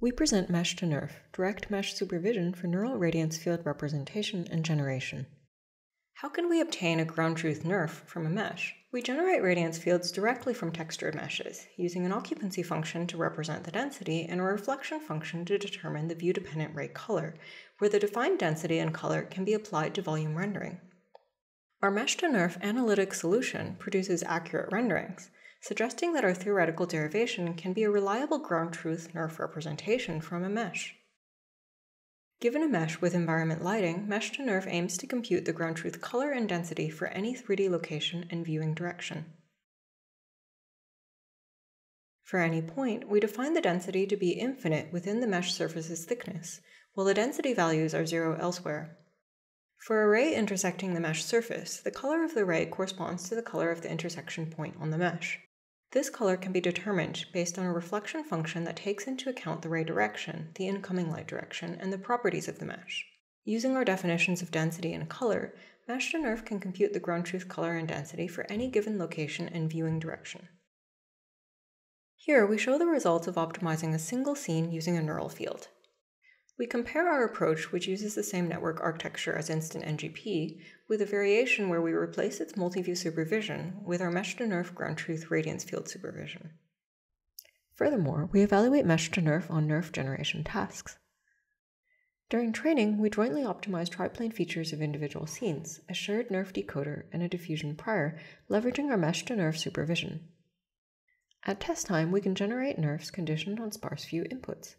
We present Mesh to NeRF, direct mesh supervision for neural radiance field representation and generation. How can we obtain a ground truth NeRF from a mesh? We generate radiance fields directly from textured meshes, using an occupancy function to represent the density and a reflection function to determine the view-dependent ray color, where the defined density and color can be applied to volume rendering. Our mesh to NeRF analytic solution produces accurate renderings, suggesting that our theoretical derivation can be a reliable ground truth NeRF representation from a mesh. Given a mesh with environment lighting, Mesh to NeRF aims to compute the ground truth color and density for any 3D location and viewing direction. For any point, we define the density to be infinite within the mesh surface's thickness, while the density values are zero elsewhere. For a ray intersecting the mesh surface, the color of the ray corresponds to the color of the intersection point on the mesh. This color can be determined based on a reflection function that takes into account the ray direction, the incoming light direction, and the properties of the mesh. Using our definitions of density and color, Mesh to NeRF can compute the ground truth color and density for any given location and viewing direction. Here we show the results of optimizing a single scene using a neural field. We compare our approach, which uses the same network architecture as Instant NGP, with a variation where we replace its multi-view supervision with our Mesh to NeRF ground truth radiance field supervision. Furthermore, we evaluate Mesh to NeRF on NeRF generation tasks. During training, we jointly optimize triplane features of individual scenes, a shared NeRF decoder, and a diffusion prior, leveraging our Mesh to NeRF supervision. At test time, we can generate NeRFs conditioned on sparse view inputs.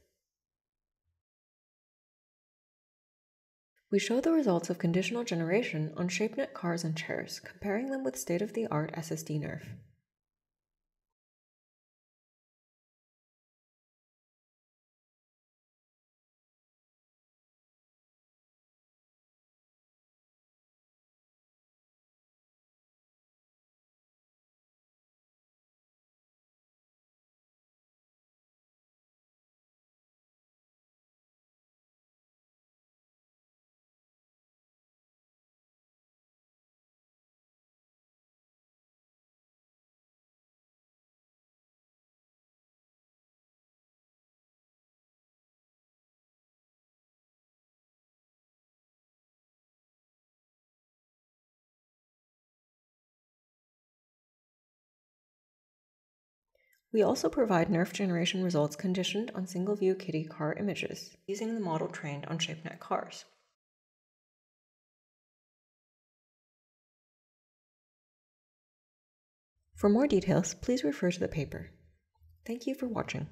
We show the results of conditional generation on ShapeNet cars and chairs, comparing them with state-of-the-art SSD NeRF. We also provide NeRF generation results conditioned on single view KITTI car images, using the model trained on ShapeNet cars. For more details, please refer to the paper. Thank you for watching.